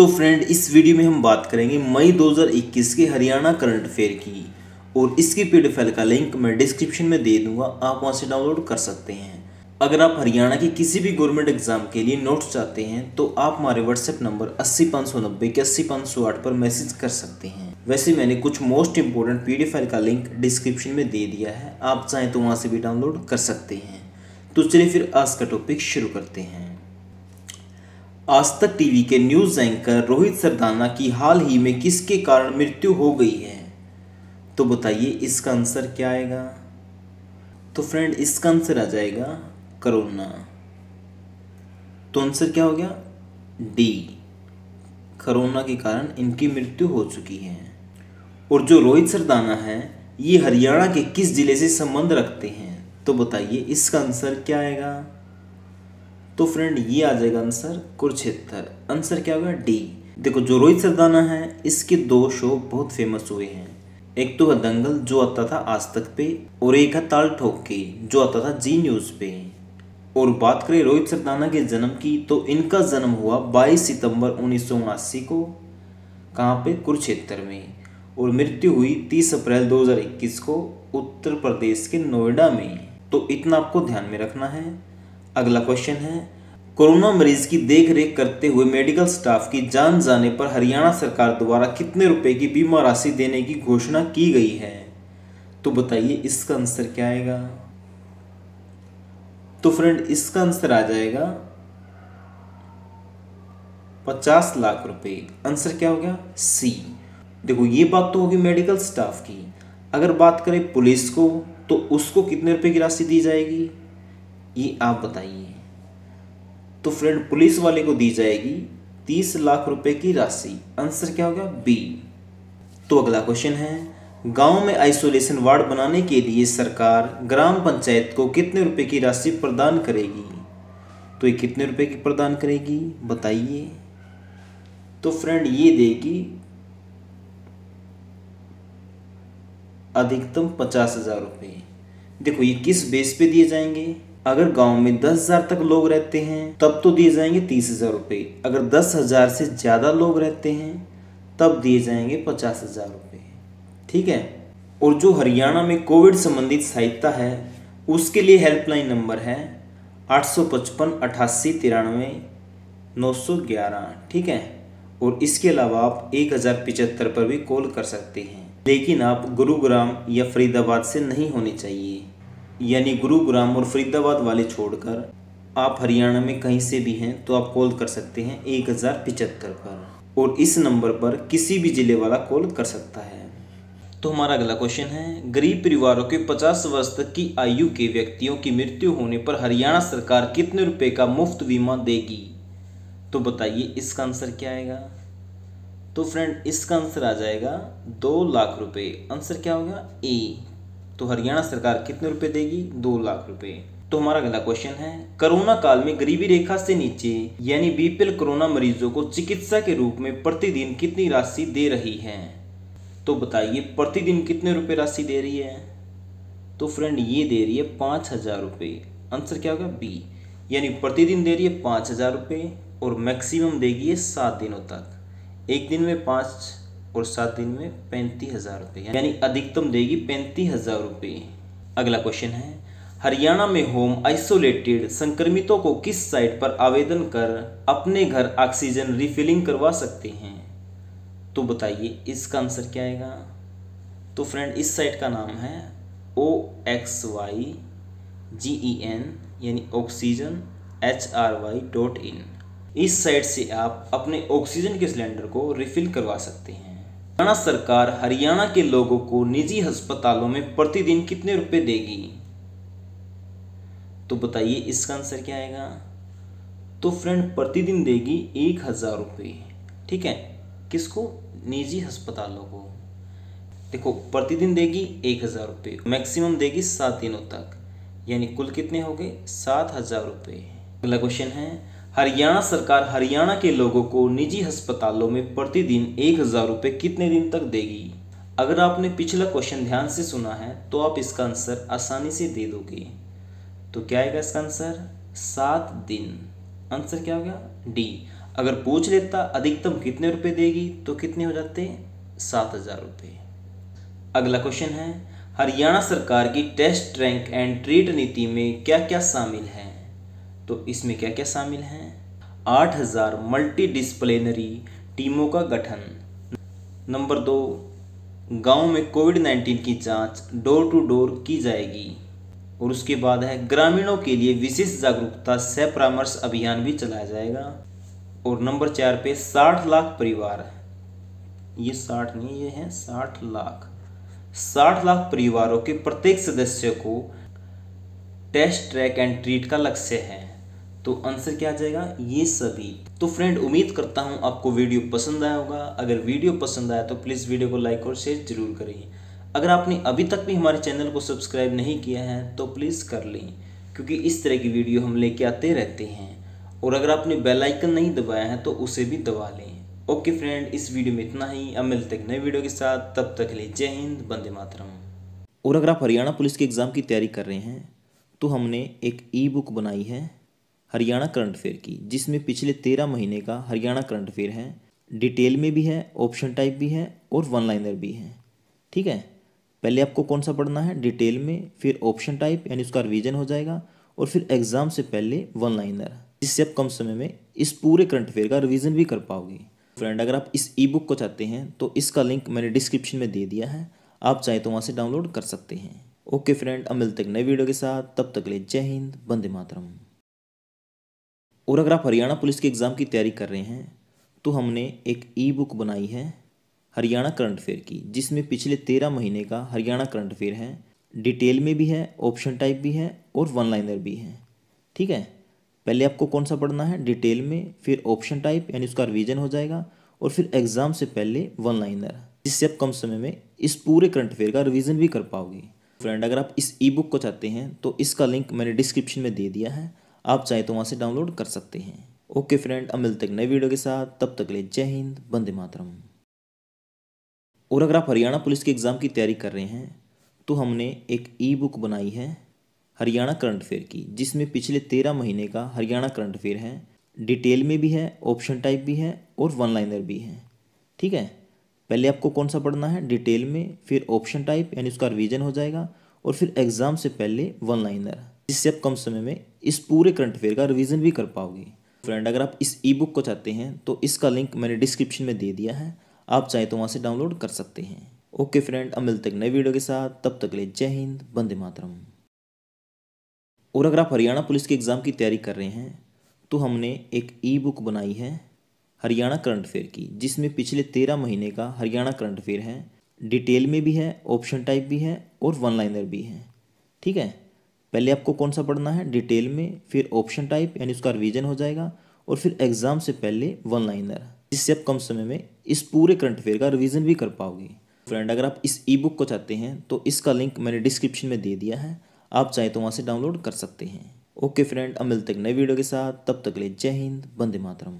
तो फ्रेंड इस वीडियो में हम बात करेंगे मई 2021 के हरियाणा करंट अफेयर की। और इसकी पीडीएफ फ़ाइल का लिंक मैं डिस्क्रिप्शन में दे दूँगा, आप वहाँ से डाउनलोड कर सकते हैं। अगर आप हरियाणा के किसी भी गवर्नमेंट एग्ज़ाम के लिए नोट्स चाहते हैं तो आप हमारे व्हाट्सएप नंबर अस्सी पाँच सौ नब्बे के अस्सी पाँच सौ आठ पर मैसेज कर सकते हैं। वैसे मैंने कुछ मोस्ट इंपॉर्टेंट पीडीएफ फ़ाइल का लिंक डिस्क्रिप्शन में दे दिया है, आप चाहें तो वहाँ से भी डाउनलोड कर सकते हैं। तो चलिए फिर आज का टॉपिक शुरू करते हैं। आज तक टीवी के न्यूज़ एंकर रोहित सरदाना की हाल ही में किसके कारण मृत्यु हो गई है? तो बताइए इसका आंसर क्या आएगा? तो फ्रेंड, इसका आंसर आ जाएगा करोना। तो आंसर क्या हो गया? डी। करोना के कारण इनकी मृत्यु हो चुकी है। और जो रोहित सरदाना है, ये हरियाणा के किस ज़िले से संबंध रखते हैं? तो बताइए इसका आंसर क्या आएगा? तो फ्रेंड ये आ जाएगा आंसर कुरुक्षेत्र। आंसर क्या होगा डी देखो, जो रोहित सरदाना है, इसके दो शो बहुत फ़ेमस हुए हैं। एक तो है दंगल, जो आता था आज तक पे, और एक है ताल ठोक के जो आता था जी न्यूज़ पे। और बात करें रोहित सरदाना के जन्म की तो इनका जन्म हुआ 22 सितंबर उन्नीस सौ उनासी को, कहाँ पे? कुरुक्षेत्र में। और मृत्यु हुई 30 अप्रैल 2021 को, उत्तर प्रदेश के नोएडा में। तो इतना आपको ध्यान में रखना है। अगला क्वेश्चन है, कोरोना मरीज़ की देख रेख करते हुए मेडिकल स्टाफ की जान जाने पर हरियाणा सरकार द्वारा कितने रुपए की बीमा राशि देने की घोषणा की गई है? तो बताइए, इसका आंसर क्या आएगा? तो फ्रेंड इसका आंसर आ जाएगा, पचास लाख रुपए। आंसर क्या हो गया? सी देखो, ये बात तो होगी मेडिकल स्टाफ की। अगर बात करें पुलिस को तो उसको कितने रुपए की राशि दी जाएगी? ये आप बताइए। तो फ्रेंड, पुलिस वाले को दी जाएगी तीस लाख रुपए की राशि। आंसर क्या होगा? बी। तो अगला क्वेश्चन है, गाँव में आइसोलेशन वार्ड बनाने के लिए सरकार ग्राम पंचायत को कितने रुपए की राशि प्रदान करेगी? तो ये कितने रुपए की प्रदान करेगी? बताइए। तो फ्रेंड, ये देगी अधिकतम पचास हज़ार रुपये देखो, ये किस बेस पे दिए जाएँगे? अगर गाँव में दस हज़ार तक लोग रहते हैं, तब तो दिए जाएँगे तीस हज़ार रुपये अगर दस हज़ार से ज़्यादा लोग रहते हैं, तब दिए जाएँगे पचास हज़ार रुपये ठीक है? और जो हरियाणा में कोविड संबंधित सहायता है, उसके लिए हेल्पलाइन नंबर है आठ सौ पचपन अठासी तिरानवे नौ सौ ग्यारह। ठीक है? और इसके अलावा आप एक हज़ार पिचहत्तर पर भी कॉल कर सकते हैं। लेकिन आप गुरुग्राम या फरीदाबाद से नहीं होने चाहिए। यानी गुरुग्राम और फरीदाबाद वाले छोड़कर आप हरियाणा में कहीं से भी हैं तो आप कॉल कर सकते हैं एक हज़ार पिचहत्तर पर। और इस नंबर पर किसी भी ज़िले वाला कॉल कर सकता है। तो हमारा अगला क्वेश्चन है, गरीब परिवारों के 50 वर्ष तक की आयु के व्यक्तियों की मृत्यु होने पर हरियाणा सरकार कितने रुपए का मुफ़्त बीमा देगी? तो बताइए इसका आंसर क्या आएगा? तो फ्रेंड, इसका आंसर आ जाएगा दो लाख रुपए। आंसर क्या होगा? ए। तो हरियाणा सरकार कितने रुपए देगी? दो लाख रुपए। तो हमारा अगला क्वेश्चन है, कोरोना काल में गरीबी रेखा से नीचे, यानी बीपीएल कोरोना मरीजों को चिकित्सा के रूप में प्रतिदिन कितनी राशि दे रही है? तो बताइए, प्रतिदिन कितने रुपए राशि दे रही है? तो फ्रेंड ये दे रही है पाँच हज़ार रुपये आंसर क्या होगा? बी यानी प्रतिदिन दे रही है पाँच हज़ार रुपये और मैक्सिमम देगी सात दिनों तक। एक दिन में पाँच और सात दिन में पैंतीस हज़ार रुपये। यानी अधिकतम देगी पैंतीस हज़ार रुपये। अगला क्वेश्चन है, हरियाणा में होम आइसोलेटेड संक्रमितों को किस साइट पर आवेदन कर अपने घर ऑक्सीजन रिफिलिंग करवा सकते हैं? तो बताइए, इसका आंसर क्या आएगा? तो फ्रेंड इस साइट का नाम है O X Y G E N यानी oxygen H R Y dot in इस साइट से आप अपने ऑक्सीजन के सिलेंडर को रिफिल करवा सकते हैं। हरियाणा सरकार हरियाणा के लोगों को निजी अस्पतालों में प्रतिदिन कितने रुपए देगी? तो बताइए इसका आंसर क्या आएगा? तो फ्रेंड प्रतिदिन देगी एक हज़ार रुपये ठीक है? किसको? निजी अस्पतालों को। देखो, प्रतिदिन देगी एक हज़ार रुपये मैक्सिमम देगी सात दिनों तक। यानी कुल कितने हो गए? सात हज़ार रुपये अगला क्वेश्चन है हरियाणा सरकार हरियाणा के लोगों को निजी अस्पतालों में प्रतिदिन एक हज़ार रुपये कितने दिन तक देगी? अगर आपने पिछला क्वेश्चन ध्यान से सुना है तो आप इसका आंसर आसानी से दे दोगे। तो क्या आएगा इसका आंसर सात दिन। आंसर क्या हो गया डी अगर पूछ लेता अधिकतम कितने रुपए देगी तो कितने हो जाते? सात हज़ार रुपये। अगला क्वेश्चन है, हरियाणा सरकार की टेस्ट रैंक एंड ट्रीट नीति में क्या क्या शामिल है? तो इसमें क्या क्या शामिल है? आठ हज़ार मल्टी डिस्प्लेनरी टीमों का गठन। नंबर दो, गाँव में कोविड नाइन्टीन की जाँच डोर टू डोर की जाएगी। और उसके बाद है, ग्रामीणों के लिए विशेष जागरूकता सह परामर्श अभियान भी चलाया जाएगा। और नंबर चार पे साठ लाख परिवार ये साठ नहीं, ये है साठ लाख। साठ लाख परिवारों के प्रत्येक सदस्य को टेस्ट ट्रैक एंड ट्रीट का लक्ष्य है। तो आंसर क्या आ जाएगा? ये सभी। तो फ्रेंड उम्मीद करता हूँ आपको वीडियो पसंद आया होगा। अगर वीडियो पसंद आया तो प्लीज़ वीडियो को लाइक और शेयर ज़रूर करें अगर आपने अभी तक भी हमारे चैनल को सब्सक्राइब नहीं किया है तो प्लीज़ कर लें, क्योंकि इस तरह की वीडियो हम लेके आते रहते हैं। और अगर आपने बेल आइकन नहीं दबाया है तो उसे भी दबा लें। ओके फ्रेंड इस वीडियो में इतना ही। अब मिलते हैं नए वीडियो के साथ। तब तक लिए जय हिंद बंदे मातरम। और अगर आप हरियाणा पुलिस के एग्ज़ाम की तैयारी कर रहे हैं तो हमने एक ई बुक बनाई है। हरियाणा करंट अफेयर की, जिसमें पिछले तेरह महीने का हरियाणा करंट अफेयर है, डिटेल में भी है, ऑप्शन टाइप भी है और वन लाइनर भी है। ठीक है? पहले आपको कौन सा पढ़ना है? डिटेल में, फिर ऑप्शन टाइप, यानी उसका रिवीजन हो जाएगा, और फिर एग्ज़ाम से पहले वन लाइनर, जिससे आप कम समय में इस पूरे करंट अफेयर का रिवीजन भी कर पाओगे। फ्रेंड, अगर आप इस ई बुक को चाहते हैं तो इसका लिंक मैंने डिस्क्रिप्शन में दे दिया है, आप चाहे तो वहाँ से डाउनलोड कर सकते हैं। ओके फ्रेंड अब मिलते नए वीडियो के साथ, तब तक ले जय हिंद बंदे मातरम। और अगर आप हरियाणा पुलिस के एग्ज़ाम की तैयारी कर रहे हैं तो हमने एक ई बुक बनाई है, हरियाणा करंट अफेयर की, जिसमें पिछले तेरह महीने का हरियाणा करंट अफेयर है, डिटेल में भी है, ऑप्शन टाइप भी है और वन लाइनर भी है। ठीक है? पहले आपको कौन सा पढ़ना है? डिटेल में, फिर ऑप्शन टाइप, यानी उसका रिवीजन हो जाएगा, और फिर एग्ज़ाम से पहले वन लाइनर जिससे आप कम समय में इस पूरे करंट अफेयर का रिवीजन भी कर पाओगे। फ्रेंड, अगर आप इस ई बुक को चाहते हैं तो इसका लिंक मैंने डिस्क्रिप्शन में दे दिया है आप चाहें तो वहाँ से डाउनलोड कर सकते हैं। ओके फ्रेंड, अब मिलते हैं नए वीडियो के साथ। तब तक ले जय हिंद बंदे मातरम। और अगर आप हरियाणा पुलिस के एग्ज़ाम की तैयारी कर रहे हैं तो हमने एक ई बुक बनाई है, हरियाणा करंट अफेयर की, जिसमें पिछले तेरह महीने का हरियाणा करंट अफेयर है। डिटेल में भी है, ऑप्शन टाइप भी है और वन लाइनर भी है। ठीक है? पहले आपको कौन सा पढ़ना है? डिटेल में, फिर ऑप्शन टाइप, यानी उसका रिवीजन हो जाएगा, और फिर एग्ज़ाम से पहले वन लाइनर जिससे आप कम समय में इस पूरे करंट अफेयर का रिवीजन भी कर पाओगे। फ्रेंड अगर आप इस ई बुक को चाहते हैं तो इसका लिंक मैंने डिस्क्रिप्शन में दे दिया है। आप चाहे तो वहाँ से डाउनलोड कर सकते हैं। ओके फ्रेंड अब मिलते हैं नए वीडियो के साथ। तब तक ले जय हिंद बंदे मातरम। और अगर आप हरियाणा पुलिस के एग्ज़ाम की तैयारी कर रहे हैं तो हमने एक ई बुक बनाई है, हरियाणा करंट अफेयर की, जिसमें पिछले तेरह महीने का हरियाणा करंट अफेयर है। डिटेल में भी है ऑप्शन टाइप भी है, और वन लाइनर भी है। ठीक है? पहले आपको कौन सा पढ़ना है? डिटेल में, फिर ऑप्शन टाइप यानी उसका रिवीजन हो जाएगा, और फिर एग्ज़ाम से पहले वन लाइनर जिससे आप कम समय में इस पूरे करंट अफेयर का रिवीजन भी कर पाओगे। फ्रेंड अगर आप इस ई बुक को चाहते हैं तो इसका लिंक मैंने डिस्क्रिप्शन में दे दिया है। आप चाहे तो वहाँ से डाउनलोड कर सकते हैं। ओके फ्रेंड अब मिलते नए वीडियो के साथ। तब तक ले जय हिंद बंदे मातरम।